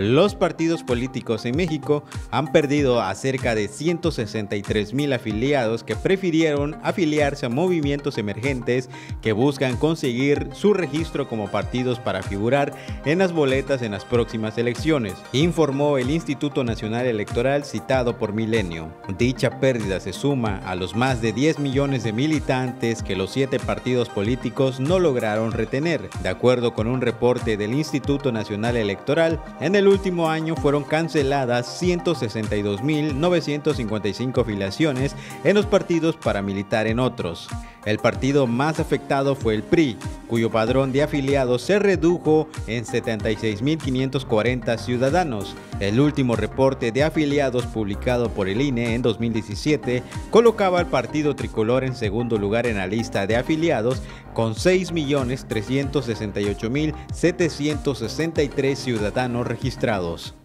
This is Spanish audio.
Los partidos políticos en México han perdido a cerca de 163 mil afiliados que prefirieron afiliarse a movimientos emergentes que buscan conseguir su registro como partidos para figurar en las boletas en las próximas elecciones, informó el Instituto Nacional Electoral citado por Milenio. Dicha pérdida se suma a los más de 10 millones de militantes que los siete partidos políticos no lograron retener, de acuerdo con un reporte del Instituto Nacional Electoral en el último año fueron canceladas 162.955 filiaciones en los partidos paramilitar en otros. El partido más afectado fue el PRI, cuyo padrón de afiliados se redujo en 76.540 ciudadanos. El último reporte de afiliados publicado por el INE en 2017 colocaba al partido tricolor en segundo lugar en la lista de afiliados con 6.368.763 ciudadanos registrados.